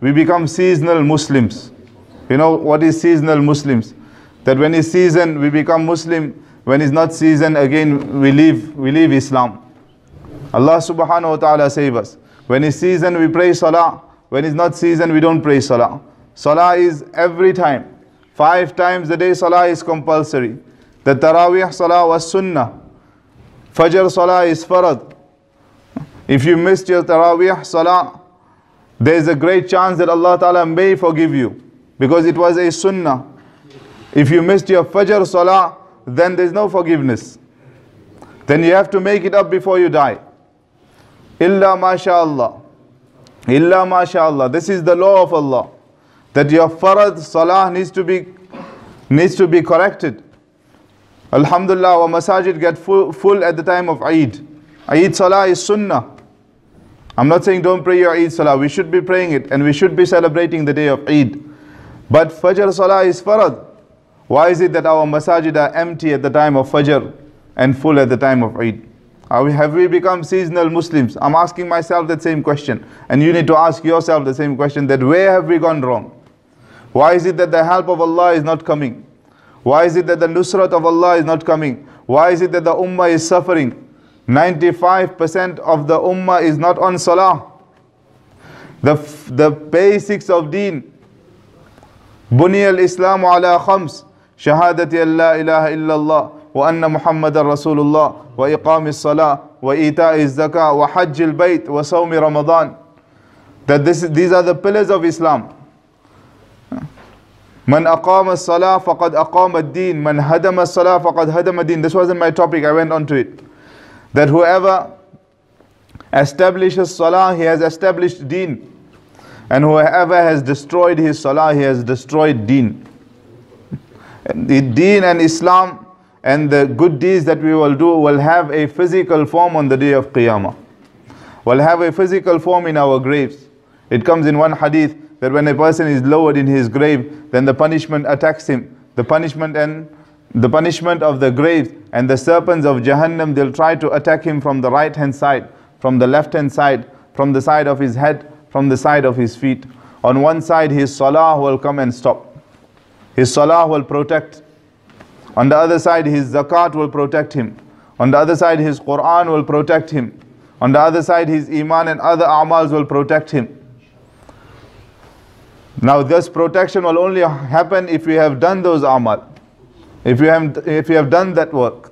we become seasonal Muslims. You know what is seasonal Muslims? That when it's season, we become Muslim. When it's not season, again we leave, we leave Islam. Allah subhanahu wa ta'ala save us. When it's season, we pray salah. When it's not season, we don't pray salah. Salah is every time. Five times a day, salah is compulsory. The Taraweeh salah was sunnah. Fajr salah is farad. If you missed your Taraweeh salah, there is a great chance that Allah Ta'ala may forgive you because it was a sunnah. If you missed your Fajr salah, then there is no forgiveness. Then you have to make it up before you die. Illa masha'Allah. Illa masha'Allah. This is the law of Allah. That your farad salah needs to be needs to be corrected. Alhamdulillah, our masajid get full, full at the time of Eid. Eid salah is sunnah. I'm not saying don't pray your Eid salah. We should be praying it and we should be celebrating the day of Eid. But Fajr salah is farad. Why is it that our masajid are empty at the time of Fajr and full at the time of Eid? We, have we become seasonal Muslims? I'm asking myself that same question. And you need to ask yourself the same question that where have we gone wrong? Why is it that the help of Allah is not coming? Why is it that the nusrat of Allah is not coming? Why is it that the ummah is suffering? 95% of the ummah is not on salah. The, the basics of deen. Bunyal Islamu ala khams. Shahadati an la ilaha illallah. Wa anna Muhammadan Rasulullah. Wa iqam salah. Wa ita'i zaka. Wa hajj al-bayt. Wa sawmi Ramadan. That this, these are the pillars of Islam. Man aqama salah faqad aqama deen. Man hadama salah faqad hadama deen. This wasn't my topic. I went on to it that whoever establishes salah he has established deen. And whoever has destroyed his salah he has destroyed deen. The deen and Islam and the good deeds that we will do will have a physical form on the day of Qiyamah. Will have a physical form in our graves. It comes in one hadith that when a person is lowered in his grave, then the punishment attacks him. The punishment and the punishment of the grave and the serpents of Jahannam, they'll try to attack him from the right hand side, from the left hand side, from the side of his head, from the side of his feet. On one side, his salah will come and stop. His salah will protect. On the other side, his zakat will protect him. On the other side, his Quran will protect him. On the other side, his iman and other amals will protect him. Now this protection will only happen if we have done those amal if you have if you have done that work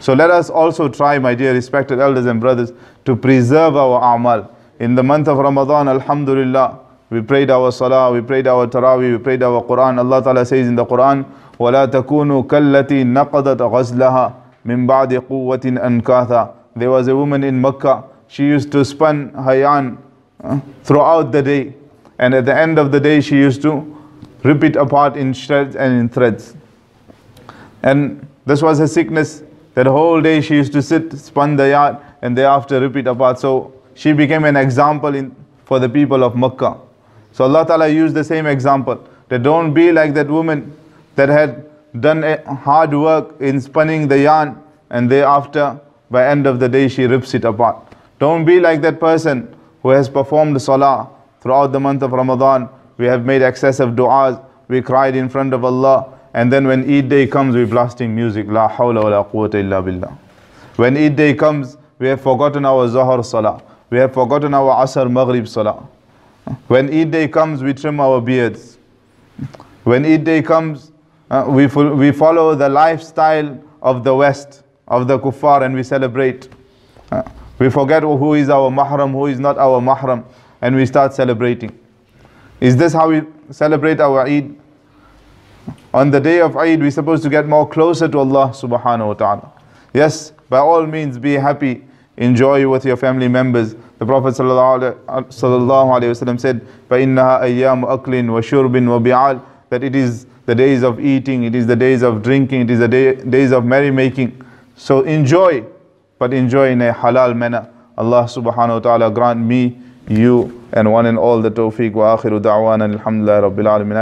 so let us also try my dear respected elders and brothers to preserve our amal. In the month of ramadan alhamdulillah we prayed our salah we prayed our tarawih we prayed our quran. Allah taala says in the quran wala takunu kallati naqadat ghazlaha min ba'di quwwatin ankatha. There was a woman in makkah she used to spin hayyan throughout the day. And at the end of the day she used to rip it apart in shreds and in threads. And this was her sickness, that whole day she used to sit, spun the yard, and thereafter repeat apart. So she became an example in, for the people of Makkah. So Allah Ta'ala used the same example, that don't be like that woman that had done hard work in spinning the yarn, and thereafter, by end of the day, she rips it apart. Don't be like that person who has performed salah, Throughout the month of Ramadan, we have made excessive du'as, we cried in front of Allah, and then when Eid day comes, we're blasting music. La hawla wa la quwwata illa billah. When Eid day comes, we have forgotten our Zuhr salah. We have forgotten our Asr Maghrib salah. When Eid day comes, we trim our beards. When Eid day comes, uh, we, we follow the lifestyle of the West, of the kuffar, and we celebrate. Uh, we forget who is our mahram, who is not our mahram and we start celebrating. Is this how we celebrate our Eid? On the day of Eid, we're supposed to get more closer to Allah subhanahu wa ta'ala. Yes, by all means, be happy, enjoy with your family members. The Prophet sallallahu alaihi wasallam said, فَإِنَّهَا أَيَّامُ أَكْلٍ وَشُرْبٍ وَبِعَالٍ That it is the days of eating, it is the days of drinking, it is the day, days of merrymaking. So enjoy, but enjoy in a halal manner. Allah subhanahu wa ta'ala grant me you and one and all the tawfiq wa akhiru da'wana alhamdulillah rabbil alamin